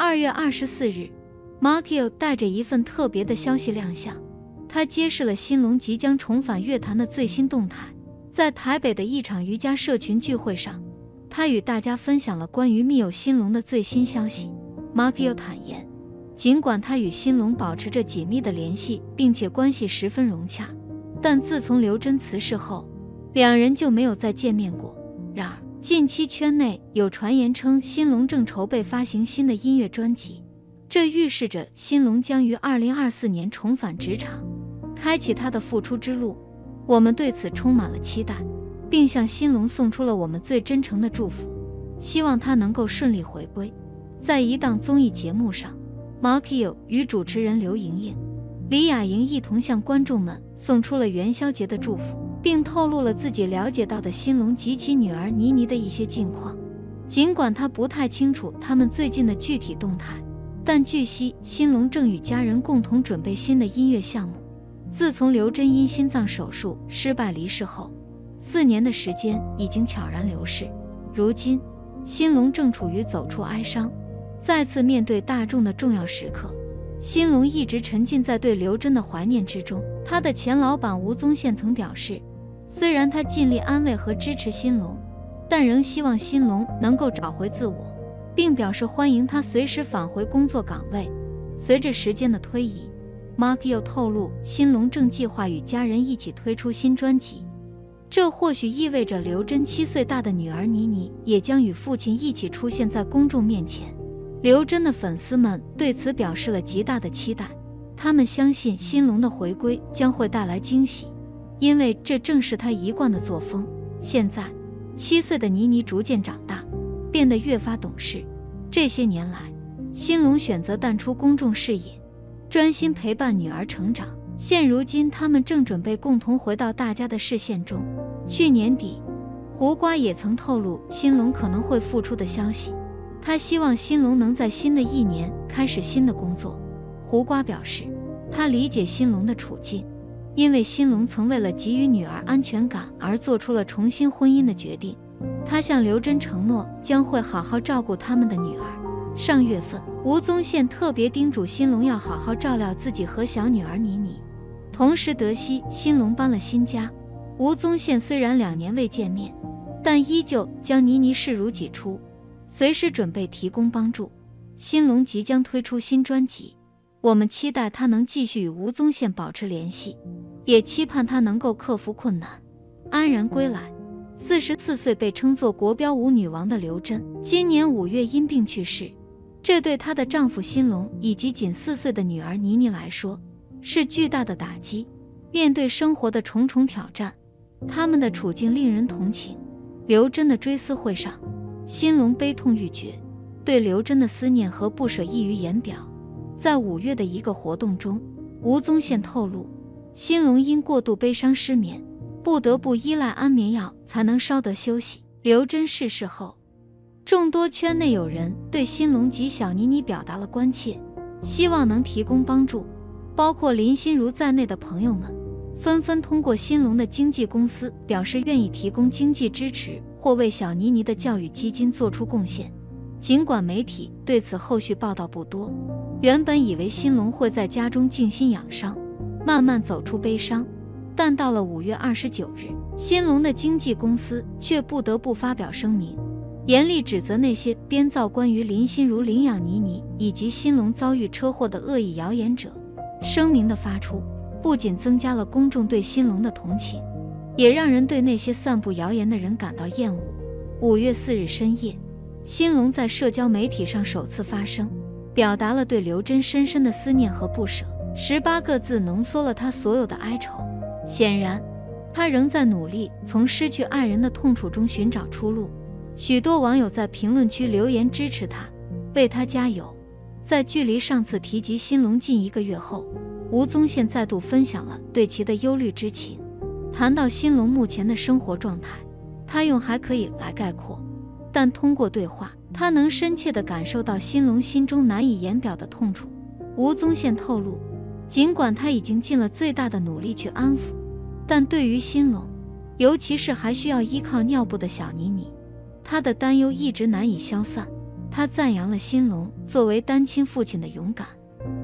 二月二十四日，Markio 带着一份特别的消息亮相，他揭示了新龙即将重返乐坛的最新动态。在台北的一场瑜伽社群聚会上，他与大家分享了关于密友新龙的最新消息。Markio 坦言，尽管他与新龙保持着紧密的联系，并且关系十分融洽，但自从刘真辞世后，两人就没有再见面过。近期圈内有传言称，新龙正筹备发行新的音乐专辑，这预示着新龙将于二零二四年重返职场，开启他的复出之路。我们对此充满了期待，并向新龙送出了我们最真诚的祝福，希望他能够顺利回归。在一档综艺节目上，Markio 与主持人刘莹莹、李雅莹一同向观众们送出了元宵节的祝福。并透露了自己了解到的新龙及其女儿倪妮的一些近况。尽管他不太清楚他们最近的具体动态，但据悉，新龙正与家人共同准备新的音乐项目。自从刘真因心脏手术失败离世后，四年的时间已经悄然流逝。如今，新龙正处于走出哀伤、再次面对大众的重要时刻。新龙一直沉浸在对刘真的怀念之中。他的前老板吴宗宪曾表示。虽然他尽力安慰和支持新龙，但仍希望新龙能够找回自我，并表示欢迎他随时返回工作岗位。随着时间的推移，Mark 又透露，新龙正计划与家人一起推出新专辑，这或许意味着刘真七岁大的女儿妮妮也将与父亲一起出现在公众面前。刘真的粉丝们对此表示了极大的期待，他们相信新龙的回归将会带来惊喜。因为这正是他一贯的作风。现在，七岁的妮妮逐渐长大，变得越发懂事。这些年来，新龙选择淡出公众视野，专心陪伴女儿成长。现如今，他们正准备共同回到大家的视线中。去年底，胡瓜也曾透露新龙可能会复出的消息。他希望新龙能在新的一年开始新的工作。胡瓜表示，他理解新龙的处境。因为新龙曾为了给予女儿安全感而做出了重新婚姻的决定，他向刘真承诺将会好好照顾他们的女儿。上月份，吴宗宪特别叮嘱新龙要好好照料自己和小女儿妮妮。同时，得悉新龙搬了新家，吴宗宪虽然两年未见面，但依旧将妮妮视如己出，随时准备提供帮助。新龙即将推出新专辑，我们期待他能继续与吴宗宪保持联系。也期盼她能够克服困难，安然归来。四十四岁被称作国标舞女王的刘真，今年五月因病去世，这对她的丈夫新龙以及仅四岁的女儿妮妮来说是巨大的打击。面对生活的重重挑战，他们的处境令人同情。刘真的追思会上，新龙悲痛欲绝，对刘真的思念和不舍溢于言表。在五月的一个活动中，吴宗宪透露。新龙因过度悲伤失眠，不得不依赖安眠药才能稍得休息。刘真逝世后，众多圈内友人对新龙及小妮妮表达了关切，希望能提供帮助。包括林心如在内的朋友们，纷纷通过新龙的经纪公司表示愿意提供经济支持或为小妮妮的教育基金做出贡献。尽管媒体对此后续报道不多，原本以为新龙会在家中静心养伤。慢慢走出悲伤，但到了五月二十九日，新龙的经纪公司却不得不发表声明，严厉指责那些编造关于林心如领养妮妮以及新龙遭遇车祸的恶意谣言者。声明的发出，不仅增加了公众对新龙的同情，也让人对那些散布谣言的人感到厌恶。五月四日深夜，新龙在社交媒体上首次发声，表达了对刘真深深的思念和不舍。十八个字浓缩了他所有的哀愁。显然，他仍在努力从失去爱人的痛楚中寻找出路。许多网友在评论区留言支持他，为他加油。在距离上次提及新龙近一个月后，吴宗宪再度分享了对其的忧虑之情。谈到新龙目前的生活状态，他用“还可以”来概括。但通过对话，他能深切地感受到新龙心中难以言表的痛楚。吴宗宪透露。尽管他已经尽了最大的努力去安抚，但对于新龙，尤其是还需要依靠尿布的小妮妮，他的担忧一直难以消散。他赞扬了新龙作为单亲父亲的勇敢，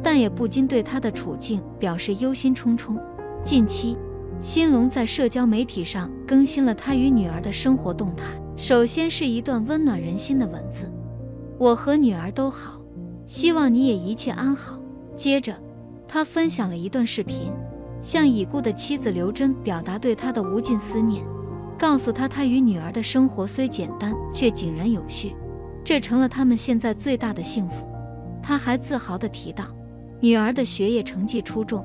但也不禁对他的处境表示忧心忡忡。近期，新龙在社交媒体上更新了他与女儿的生活动态。首先是一段温暖人心的文字：“我和女儿都好，希望你也一切安好。”接着，他分享了一段视频，向已故的妻子刘真表达对他的无尽思念，告诉他他与女儿的生活虽简单，却井然有序，这成了他们现在最大的幸福。他还自豪地提到，女儿的学业成绩出众，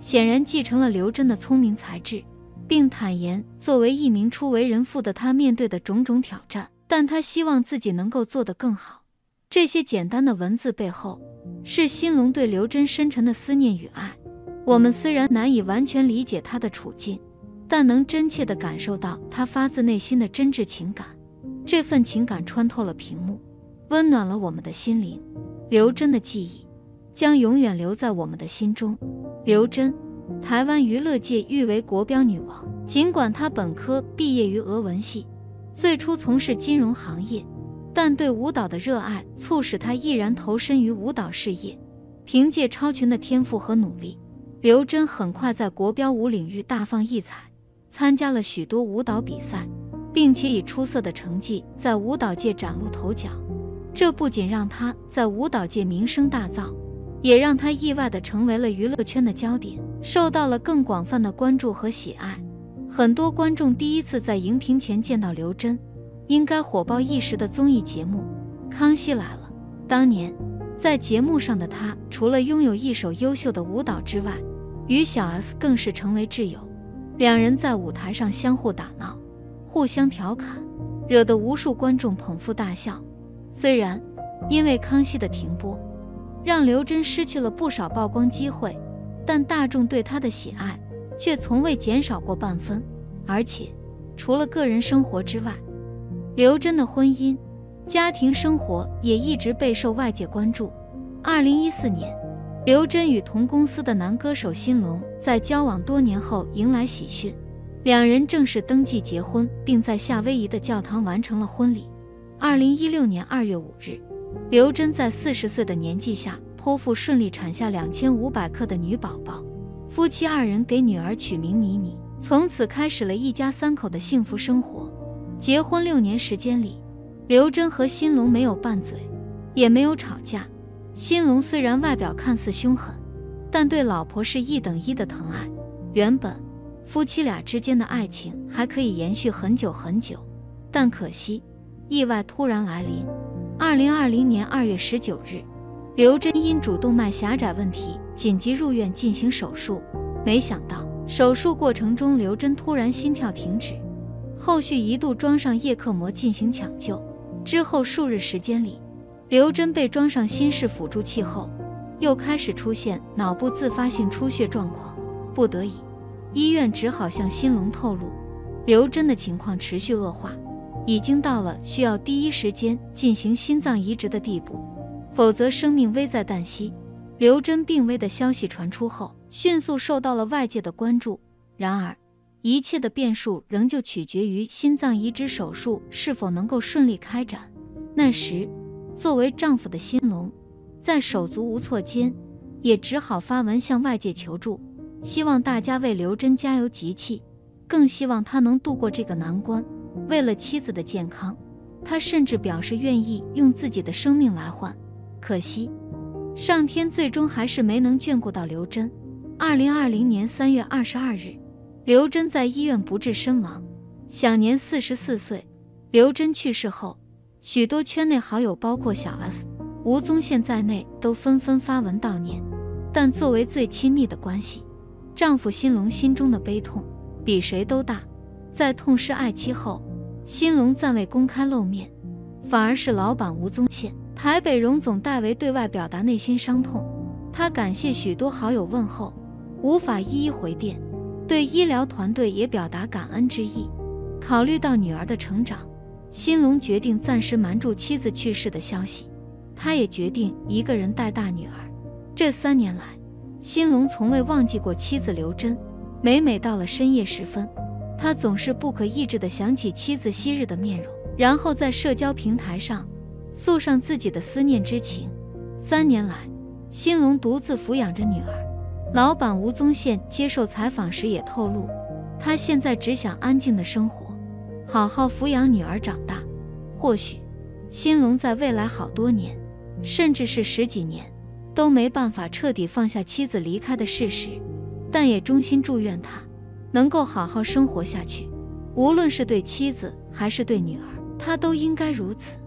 显然继承了刘真的聪明才智，并坦言作为一名初为人父的他面对的种种挑战，但他希望自己能够做得更好。这些简单的文字背后。是新龙对刘真深沉的思念与爱。我们虽然难以完全理解他的处境，但能真切地感受到他发自内心的真挚情感。这份情感穿透了屏幕，温暖了我们的心灵。刘真的记忆将永远留在我们的心中。刘真，台湾娱乐界誉为国标女王。尽管她本科毕业于俄文系，最初从事金融行业。但对舞蹈的热爱促使他毅然投身于舞蹈事业。凭借超群的天赋和努力，刘真很快在国标舞领域大放异彩，参加了许多舞蹈比赛，并且以出色的成绩在舞蹈界崭露头角。这不仅让他在舞蹈界名声大噪，也让他意外地成为了娱乐圈的焦点，受到了更广泛的关注和喜爱。很多观众第一次在荧屏前见到刘真。应该火爆一时的综艺节目《康熙来了》，当年在节目上的他，除了拥有一手优秀的舞蹈之外，与小 S 更是成为挚友。两人在舞台上相互打闹，互相调侃，惹得无数观众捧腹大笑。虽然因为康熙的停播，让刘真失去了不少曝光机会，但大众对他的喜爱却从未减少过半分。而且，除了个人生活之外，刘真的婚姻、家庭生活也一直备受外界关注。二零一四年，刘真与同公司的男歌手辛龙在交往多年后迎来喜讯，两人正式登记结婚，并在夏威夷的教堂完成了婚礼。二零一六年二月五日，刘真在四十岁的年纪下剖腹顺利产下两千五百克的女宝宝，夫妻二人给女儿取名妮妮，从此开始了一家三口的幸福生活。结婚六年时间里，刘真和新龙没有拌嘴，也没有吵架。新龙虽然外表看似凶狠，但对老婆是一等一的疼爱。原本夫妻俩之间的爱情还可以延续很久很久，但可惜意外突然来临。二零二零年二月十九日，刘真因主动脉狭窄问题紧急入院进行手术，没想到手术过程中刘真突然心跳停止。后续一度装上叶克膜进行抢救，之后数日时间里，刘真被装上心室辅助器后，又开始出现脑部自发性出血状况，不得已，医院只好向新龙透露，刘真的情况持续恶化，已经到了需要第一时间进行心脏移植的地步，否则生命危在旦夕。刘真病危的消息传出后，迅速受到了外界的关注，然而。一切的变数仍旧取决于心脏移植手术是否能够顺利开展。那时，作为丈夫的新龙，在手足无措间，也只好发文向外界求助，希望大家为刘真加油集气，更希望她能度过这个难关。为了妻子的健康，他甚至表示愿意用自己的生命来换。可惜，上天最终还是没能眷顾到刘真。二零二零年三月二十二日。刘真在医院不治身亡，享年四十四岁。刘真去世后，许多圈内好友，包括小 S、吴宗宪在内，都纷纷发文悼念。但作为最亲密的关系，丈夫新龙心中的悲痛比谁都大。在痛失爱妻后，新龙暂未公开露面，反而是老板吴宗宪、台北荣总代为对外表达内心伤痛。他感谢许多好友问候，无法一一回电。对医疗团队也表达感恩之意。考虑到女儿的成长，新龙决定暂时瞒住妻子去世的消息。他也决定一个人带大女儿。这三年来，新龙从未忘记过妻子刘真。每每到了深夜时分，他总是不可抑制地想起妻子昔日的面容，然后在社交平台上诉上自己的思念之情。三年来，新龙独自抚养着女儿。老板吴宗宪接受采访时也透露，他现在只想安静的生活，好好抚养女儿长大。或许，新龙在未来好多年，甚至是十几年，都没办法彻底放下妻子离开的事实，但也衷心祝愿他能够好好生活下去。无论是对妻子还是对女儿，他都应该如此。